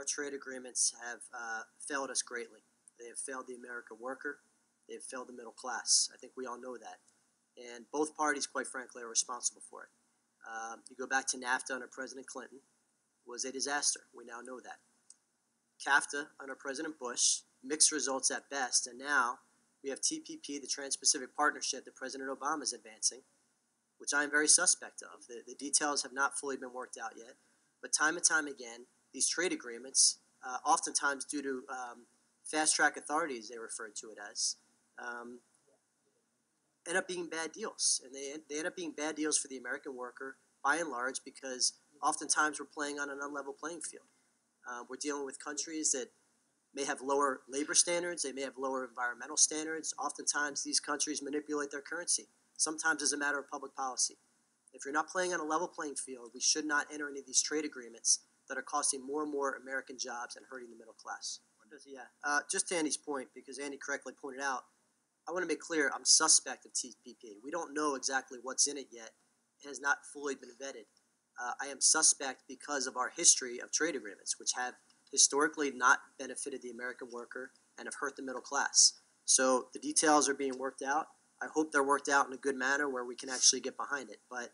our trade agreements have uh, failed us greatly. They have failed the American worker. They have failed the middle class. I think we all know that. And both parties, quite frankly, are responsible for it. Um, you go back to NAFTA under President Clinton, was a disaster. We now know that. CAFTA under President Bush, mixed results at best. And now we have TPP, the Trans Pacific Partnership that President Obama is advancing, which I am very suspect of. The, the details have not fully been worked out yet. But time and time again, these trade agreements, uh, oftentimes due to um, fast track authorities, they refer to it as, um, end up being bad deals. And they, they end up being bad deals for the American worker by and large because oftentimes we're playing on an unlevel playing field. Uh, we're dealing with countries that may have lower labor standards, they may have lower environmental standards. Oftentimes, these countries manipulate their currency, sometimes as a matter of public policy. If you're not playing on a level playing field, we should not enter any of these trade agreements that are costing more and more American jobs and hurting the middle class. Yeah, uh, just to Andy's point, because Andy correctly pointed out, I want to make clear I'm suspect of TPP. We don't know exactly what's in it yet. It has not fully been vetted. Uh, I am suspect because of our history of trade agreements, which have historically not benefited the American worker and have hurt the middle class. So the details are being worked out. I hope they're worked out in a good manner where we can actually get behind it. But